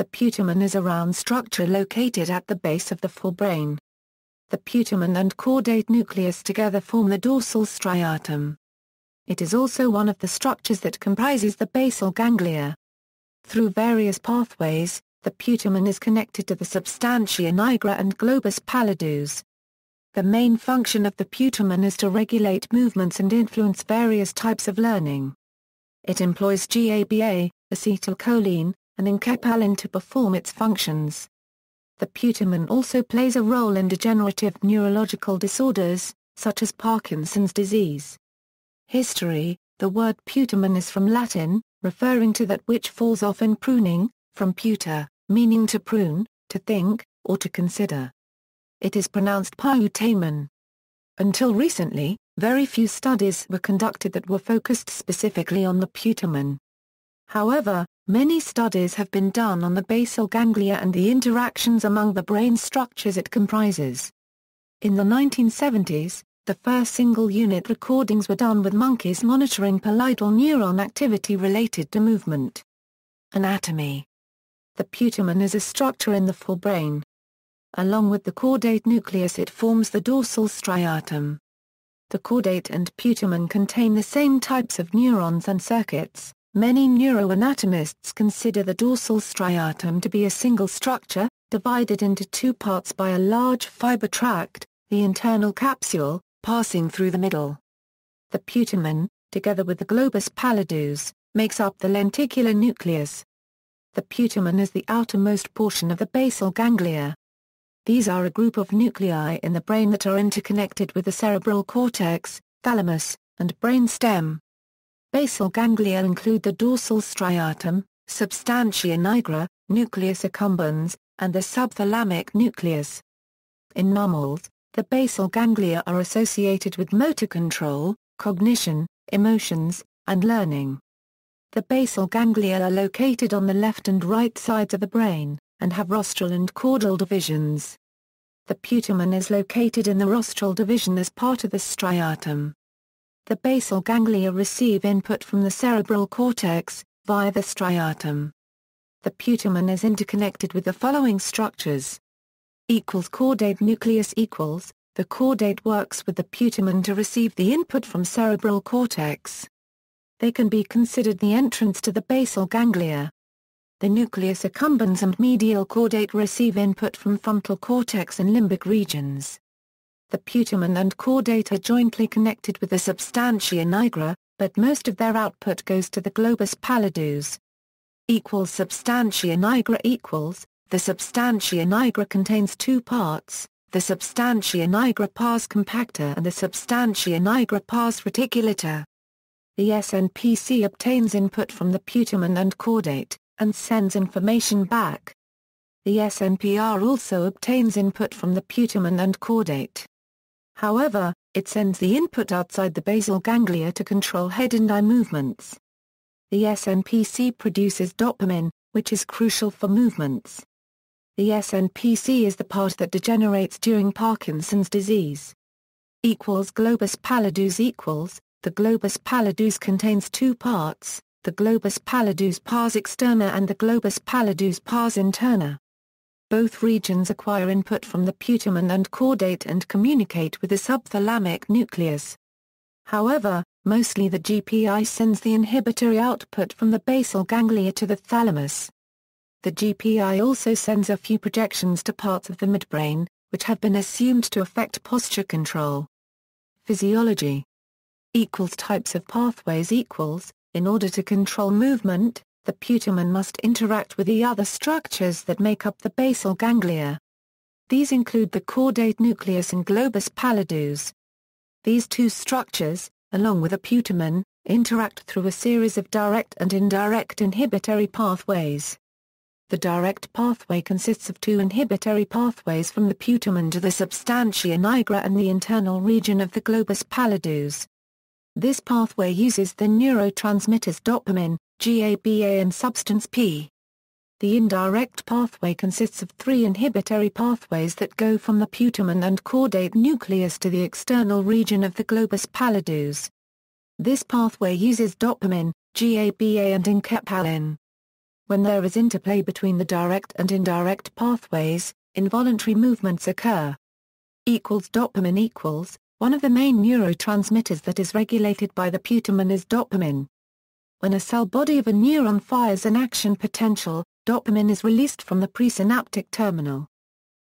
The putamen is a round structure located at the base of the forebrain. The putamen and caudate nucleus together form the dorsal striatum. It is also one of the structures that comprises the basal ganglia. Through various pathways, the putamen is connected to the substantia nigra and globus pallidus. The main function of the putamen is to regulate movements and influence various types of learning. It employs GABA, acetylcholine, and enkephalin to perform its functions. The putamen also plays a role in degenerative neurological disorders, such as Parkinson's disease. History The word putamen is from Latin, referring to that which falls off in pruning, from puta, meaning to prune, to think, or to consider. It is pronounced putamen. Until recently, very few studies were conducted that were focused specifically on the putamen. However, Many studies have been done on the basal ganglia and the interactions among the brain structures it comprises. In the 1970s, the first single-unit recordings were done with monkeys monitoring parietal neuron activity related to movement. Anatomy The putamen is a structure in the forebrain. Along with the caudate nucleus it forms the dorsal striatum. The caudate and putamen contain the same types of neurons and circuits, Many neuroanatomists consider the dorsal striatum to be a single structure, divided into two parts by a large fiber tract, the internal capsule, passing through the middle. The putamen, together with the globus pallidus, makes up the lenticular nucleus. The putamen is the outermost portion of the basal ganglia. These are a group of nuclei in the brain that are interconnected with the cerebral cortex, thalamus, and brain stem. Basal ganglia include the dorsal striatum, substantia nigra, nucleus accumbens, and the subthalamic nucleus. In mammals, the basal ganglia are associated with motor control, cognition, emotions, and learning. The basal ganglia are located on the left and right sides of the brain, and have rostral and caudal divisions. The putamen is located in the rostral division as part of the striatum. The basal ganglia receive input from the cerebral cortex, via the striatum. The putamen is interconnected with the following structures. Equals caudate nucleus equals, the caudate works with the putamen to receive the input from cerebral cortex. They can be considered the entrance to the basal ganglia. The nucleus accumbens and medial caudate receive input from frontal cortex and limbic regions. The putamen and caudate are jointly connected with the substantia nigra, but most of their output goes to the globus pallidus. Equals substantia nigra equals, the substantia nigra contains two parts, the substantia nigra pars compacta and the substantia nigra pars reticulata. The SNPC obtains input from the putamen and caudate, and sends information back. The SNPR also obtains input from the putamen and caudate. However, it sends the input outside the basal ganglia to control head and eye movements. The SNPC produces dopamine, which is crucial for movements. The SNPC is the part that degenerates during Parkinson's disease. Equals globus pallidus equals, the globus pallidus contains two parts, the globus pallidus pars externa and the globus pallidus pars interna. Both regions acquire input from the putamen and caudate and communicate with the subthalamic nucleus. However, mostly the GPI sends the inhibitory output from the basal ganglia to the thalamus. The GPI also sends a few projections to parts of the midbrain, which have been assumed to affect posture control. Physiology equals types of pathways equals, in order to control movement, the putamen must interact with the other structures that make up the basal ganglia. These include the caudate nucleus and globus pallidus. These two structures, along with the putamen, interact through a series of direct and indirect inhibitory pathways. The direct pathway consists of two inhibitory pathways from the putamen to the substantia nigra and the internal region of the globus pallidus. This pathway uses the neurotransmitters dopamine, GABA and substance P. The indirect pathway consists of three inhibitory pathways that go from the putamen and caudate nucleus to the external region of the globus pallidus. This pathway uses dopamine, GABA and enkephalin. When there is interplay between the direct and indirect pathways, involuntary movements occur. Equals dopamine equals, one of the main neurotransmitters that is regulated by the putamen is dopamine. When a cell body of a neuron fires an action potential, dopamine is released from the presynaptic terminal.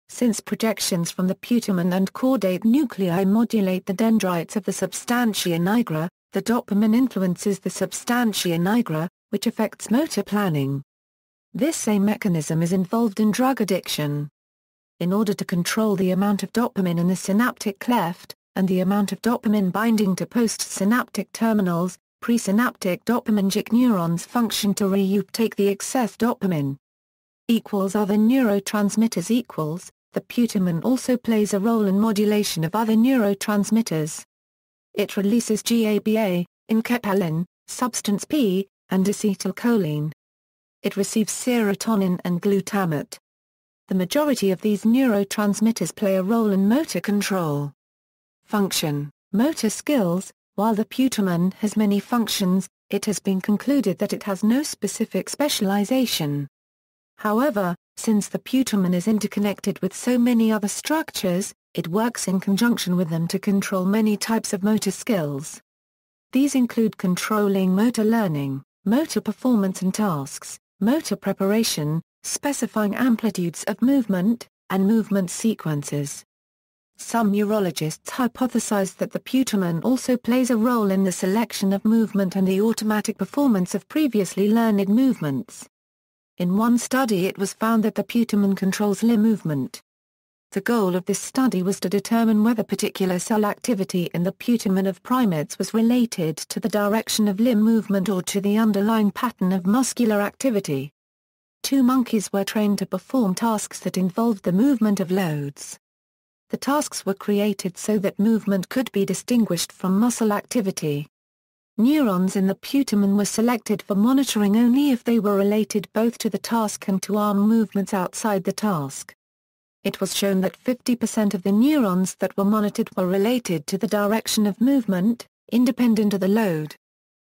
Since projections from the putamen and caudate nuclei modulate the dendrites of the substantia nigra, the dopamine influences the substantia nigra, which affects motor planning. This same mechanism is involved in drug addiction. In order to control the amount of dopamine in the synaptic cleft, and the amount of dopamine binding to postsynaptic terminals, presynaptic dopaminergic neurons function to reuptake the excess dopamine. Equals other neurotransmitters equals, the putamen also plays a role in modulation of other neurotransmitters. It releases GABA, enkephalin, substance P, and acetylcholine. It receives serotonin and glutamate. The majority of these neurotransmitters play a role in motor control. Function, motor skills, while the putamen has many functions, it has been concluded that it has no specific specialization. However, since the putamen is interconnected with so many other structures, it works in conjunction with them to control many types of motor skills. These include controlling motor learning, motor performance and tasks, motor preparation, specifying amplitudes of movement, and movement sequences. Some neurologists hypothesize that the putamen also plays a role in the selection of movement and the automatic performance of previously learned movements. In one study it was found that the putamen controls limb movement. The goal of this study was to determine whether particular cell activity in the putamen of primates was related to the direction of limb movement or to the underlying pattern of muscular activity. Two monkeys were trained to perform tasks that involved the movement of loads. The tasks were created so that movement could be distinguished from muscle activity. Neurons in the putamen were selected for monitoring only if they were related both to the task and to arm movements outside the task. It was shown that 50% of the neurons that were monitored were related to the direction of movement, independent of the load.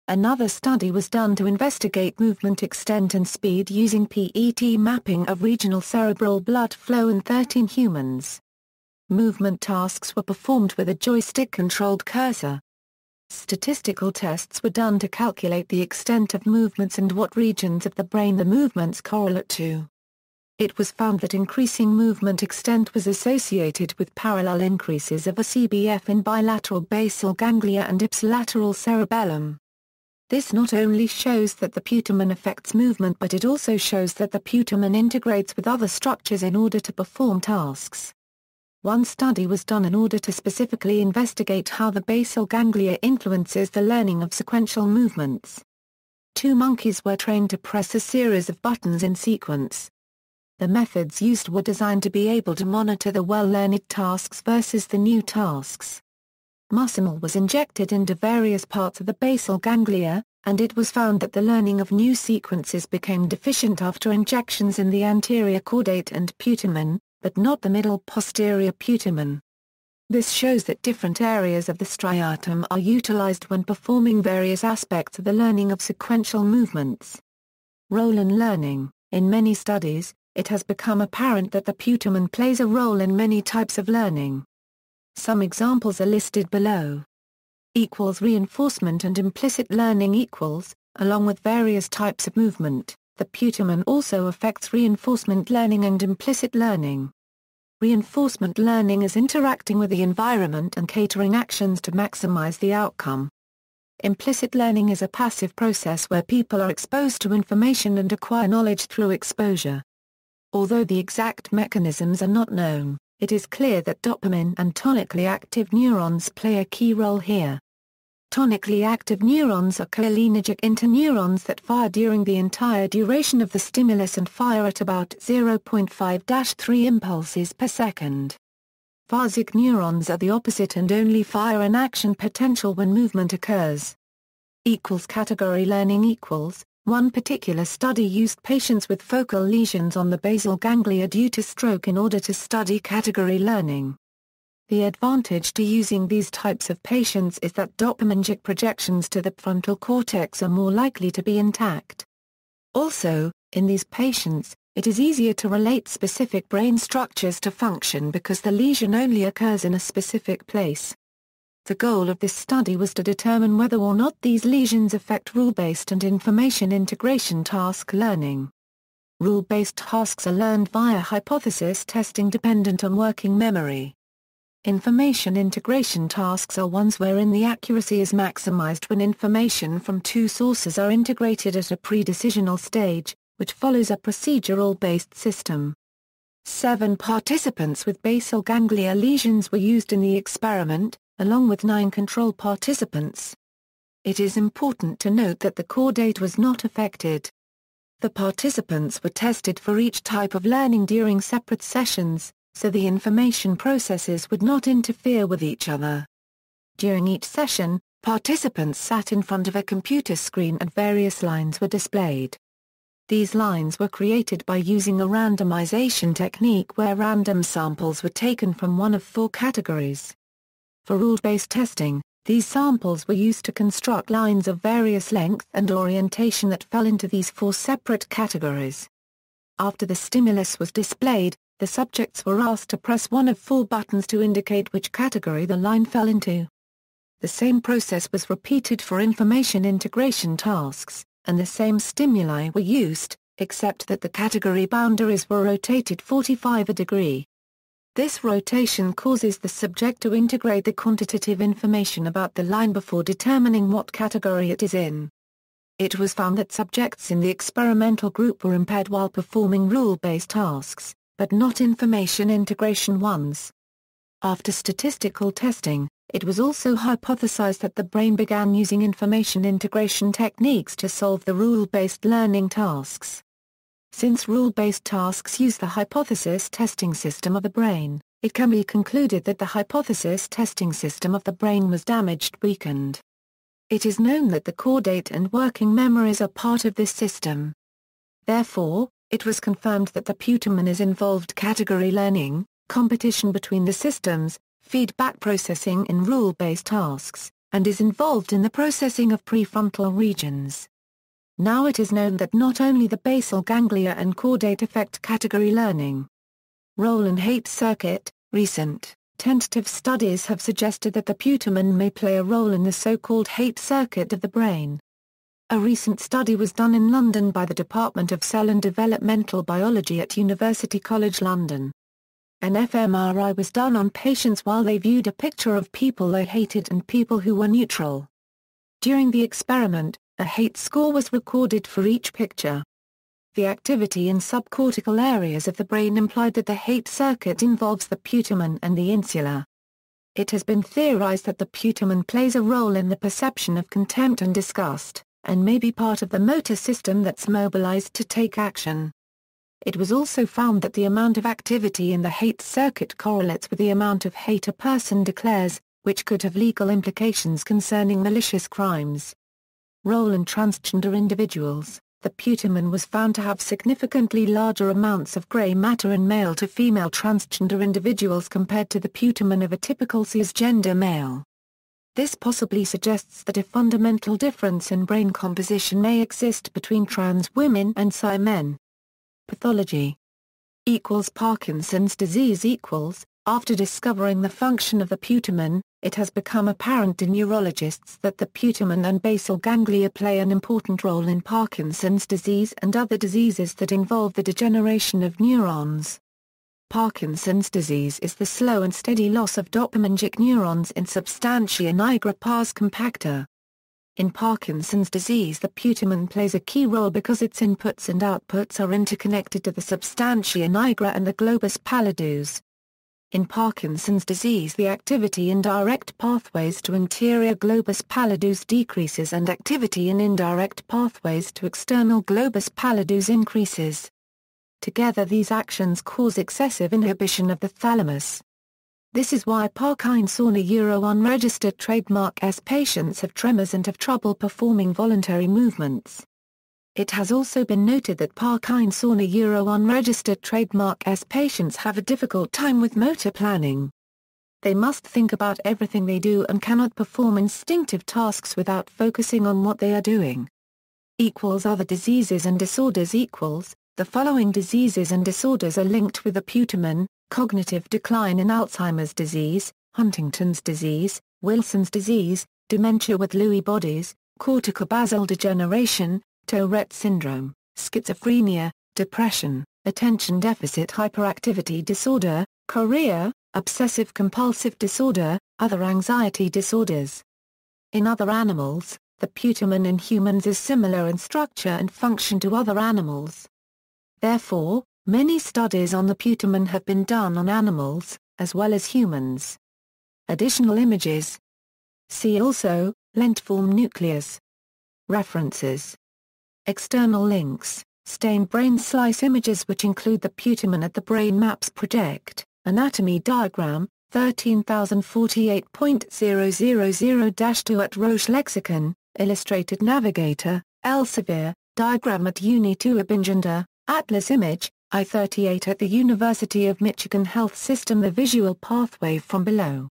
Another study was done to investigate movement extent and speed using PET mapping of regional cerebral blood flow in 13 humans. Movement tasks were performed with a joystick-controlled cursor. Statistical tests were done to calculate the extent of movements and what regions of the brain the movements correlate to. It was found that increasing movement extent was associated with parallel increases of a CBF in bilateral basal ganglia and ipsilateral cerebellum. This not only shows that the putamen affects movement but it also shows that the putamen integrates with other structures in order to perform tasks. One study was done in order to specifically investigate how the basal ganglia influences the learning of sequential movements. Two monkeys were trained to press a series of buttons in sequence. The methods used were designed to be able to monitor the well-learned tasks versus the new tasks. Muscimol was injected into various parts of the basal ganglia, and it was found that the learning of new sequences became deficient after injections in the anterior caudate and putamen, but not the middle posterior putamen. This shows that different areas of the striatum are utilized when performing various aspects of the learning of sequential movements. Role in learning In many studies, it has become apparent that the putamen plays a role in many types of learning. Some examples are listed below. Equals reinforcement and implicit learning equals, along with various types of movement. The putamen also affects reinforcement learning and implicit learning. Reinforcement learning is interacting with the environment and catering actions to maximize the outcome. Implicit learning is a passive process where people are exposed to information and acquire knowledge through exposure. Although the exact mechanisms are not known, it is clear that dopamine and tonically active neurons play a key role here. Tonically active neurons are cholinergic interneurons that fire during the entire duration of the stimulus and fire at about 0.5-3 impulses per second. Phasic neurons are the opposite and only fire an action potential when movement occurs. Equals category learning equals, one particular study used patients with focal lesions on the basal ganglia due to stroke in order to study category learning. The advantage to using these types of patients is that dopaminergic projections to the frontal cortex are more likely to be intact. Also, In these patients, it is easier to relate specific brain structures to function because the lesion only occurs in a specific place. The goal of this study was to determine whether or not these lesions affect rule-based and information integration task learning. Rule-based tasks are learned via hypothesis testing dependent on working memory. Information integration tasks are ones wherein the accuracy is maximized when information from two sources are integrated at a pre-decisional stage, which follows a procedural-based system. Seven participants with basal ganglia lesions were used in the experiment, along with nine control participants. It is important to note that the caudate was not affected. The participants were tested for each type of learning during separate sessions, so the information processes would not interfere with each other. During each session, participants sat in front of a computer screen and various lines were displayed. These lines were created by using a randomization technique where random samples were taken from one of four categories. For rule-based testing, these samples were used to construct lines of various length and orientation that fell into these four separate categories. After the stimulus was displayed, the subjects were asked to press one of four buttons to indicate which category the line fell into. The same process was repeated for information integration tasks, and the same stimuli were used, except that the category boundaries were rotated 45 a degree. This rotation causes the subject to integrate the quantitative information about the line before determining what category it is in. It was found that subjects in the experimental group were impaired while performing rule-based tasks, but not information integration ones. After statistical testing, it was also hypothesized that the brain began using information integration techniques to solve the rule-based learning tasks. Since rule-based tasks use the hypothesis testing system of the brain, it can be concluded that the hypothesis testing system of the brain was damaged weakened. It is known that the caudate and working memories are part of this system. Therefore, it was confirmed that the putamen is involved category learning, competition between the systems, feedback processing in rule-based tasks, and is involved in the processing of prefrontal regions. Now it is known that not only the basal ganglia and caudate affect category learning. Role and hate circuit, recent, tentative studies have suggested that the putamen may play a role in the so-called hate circuit of the brain. A recent study was done in London by the Department of Cell and Developmental Biology at University College London. An fMRI was done on patients while they viewed a picture of people they hated and people who were neutral. During the experiment, a hate score was recorded for each picture. The activity in subcortical areas of the brain implied that the hate circuit involves the putamen and the insula. It has been theorized that the putamen plays a role in the perception of contempt and disgust and may be part of the motor system that's mobilized to take action. It was also found that the amount of activity in the hate circuit correlates with the amount of hate a person declares, which could have legal implications concerning malicious crimes. Role in transgender individuals The putamen was found to have significantly larger amounts of gray matter in male to female transgender individuals compared to the putamen of a typical cisgender male. This possibly suggests that a fundamental difference in brain composition may exist between trans women and cis men. Pathology equals Parkinson's disease equals, after discovering the function of the putamen, it has become apparent to neurologists that the putamen and basal ganglia play an important role in Parkinson's disease and other diseases that involve the degeneration of neurons. Parkinson's disease is the slow and steady loss of dopaminergic neurons in substantia nigra pars compacta. In Parkinson's disease the putamen plays a key role because its inputs and outputs are interconnected to the substantia nigra and the globus pallidus. In Parkinson's disease the activity in direct pathways to anterior globus pallidus decreases and activity in indirect pathways to external globus pallidus increases. Together these actions cause excessive inhibition of the thalamus. This is why Parkinson Euro unregistered trademark S patients have tremors and have trouble performing voluntary movements. It has also been noted that Parkinson Euro unregistered trademark S patients have a difficult time with motor planning. They must think about everything they do and cannot perform instinctive tasks without focusing on what they are doing. equals other diseases and disorders equals, the following diseases and disorders are linked with the putamen, cognitive decline in Alzheimer's disease, Huntington's disease, Wilson's disease, dementia with Lewy bodies, corticobasal degeneration, Tourette syndrome, schizophrenia, depression, attention deficit hyperactivity disorder, chorea, obsessive-compulsive disorder, other anxiety disorders. In other animals, the putamen in humans is similar in structure and function to other animals. Therefore, many studies on the putamen have been done on animals, as well as humans. Additional images. See also, lentiform nucleus. References. External links. Stained brain slice images which include the putamen at the Brain Maps project, anatomy diagram, 13048.000-2 at Roche Lexicon, Illustrated Navigator, Elsevier, diagram at Uni 2 Abingenda, Atlas Image, I-38 at the University of Michigan Health System The visual pathway from below.